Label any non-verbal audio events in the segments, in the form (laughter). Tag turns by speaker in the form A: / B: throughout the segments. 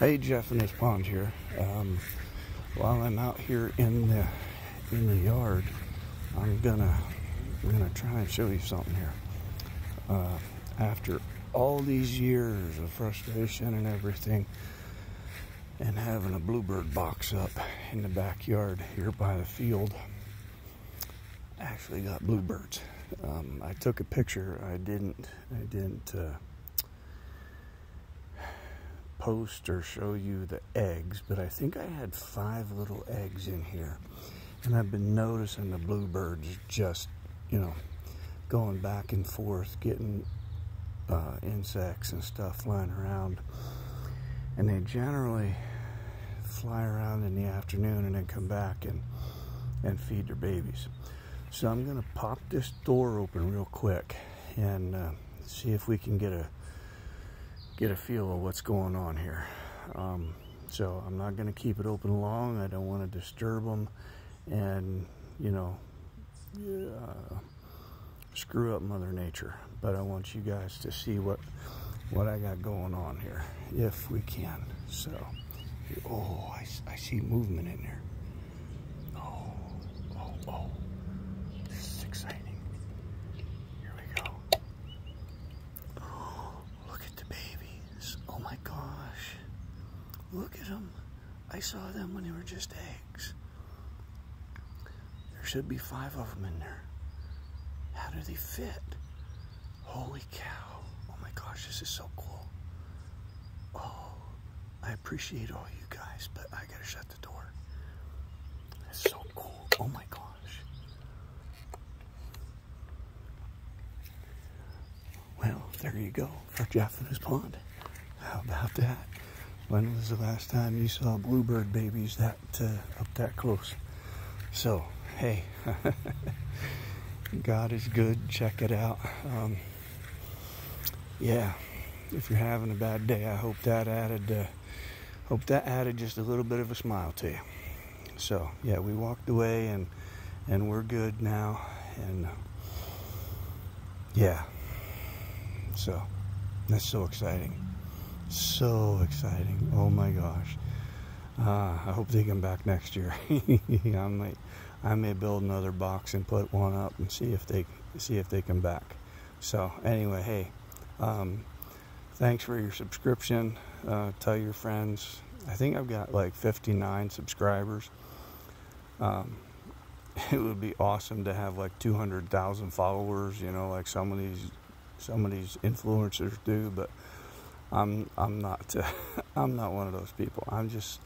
A: Hey, Jeff and his pond here. Um, while I'm out here in the in the yard, I'm gonna I'm gonna try and show you something here. Uh, after all these years of frustration and everything, and having a bluebird box up in the backyard here by the field, I actually got bluebirds. Um, I took a picture. I didn't. I didn't. Uh, post or show you the eggs, but I think I had five little eggs in here. And I've been noticing the bluebirds just, you know, going back and forth, getting uh, insects and stuff flying around. And they generally fly around in the afternoon and then come back and, and feed their babies. So I'm going to pop this door open real quick and uh, see if we can get a get a feel of what's going on here. Um, so I'm not going to keep it open long. I don't want to disturb them and, you know, uh, screw up Mother Nature. But I want you guys to see what what I got going on here, if we can. So, oh, I, I see movement in there. Oh, oh, oh. This is exciting. my gosh. Look at them. I saw them when they were just eggs. There should be five of them in there. How do they fit? Holy cow. Oh my gosh, this is so cool. Oh, I appreciate all you guys, but I gotta shut the door. It's so cool. Oh my gosh. Well, there you go for Jeff and his pond. How about that? When was the last time you saw bluebird babies that uh, up that close? So, hey, (laughs) God is good. Check it out. Um, yeah, if you're having a bad day, I hope that added, uh, hope that added just a little bit of a smile to you. So, yeah, we walked away and and we're good now. And yeah, so that's so exciting. So exciting. Oh my gosh. Uh, I hope they come back next year. (laughs) I might, I may build another box and put one up and see if they see if they come back. So anyway, hey, um, thanks for your subscription. Uh, tell your friends. I think I've got like 59 subscribers. Um, (laughs) it would be awesome to have like 200,000 followers. You know, like some of these some of these influencers do, but I'm I'm not uh, (laughs) I'm not one of those people. I'm just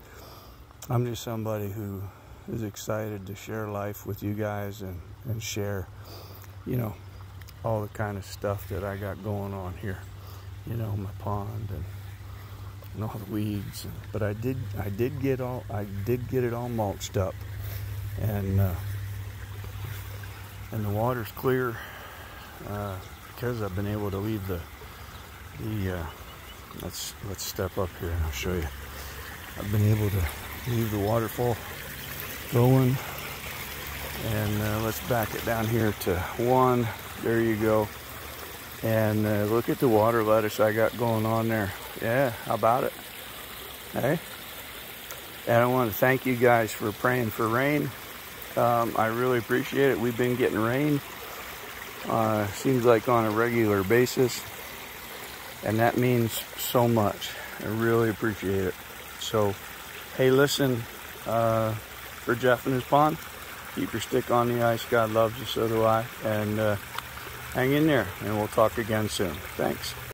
A: I'm just somebody who is excited to share life with you guys and and share you know all the kind of stuff that I got going on here. You know, my pond and and all the weeds. But I did I did get all I did get it all mulched up, and uh, and the water's clear uh, because I've been able to leave the the uh, let's let's step up here and I'll show you. I've been able to leave the waterfall going. And uh, let's back it down here to one. There you go. And uh, look at the water lettuce I got going on there. Yeah how about it? Hey? And I want to thank you guys for praying for rain. Um, I really appreciate it. We've been getting rain uh, seems like on a regular basis and that means so much. I really appreciate it. So, hey, listen, uh, for Jeff and his pond, keep your stick on the ice. God loves you, so do I. And uh, hang in there, and we'll talk again soon. Thanks.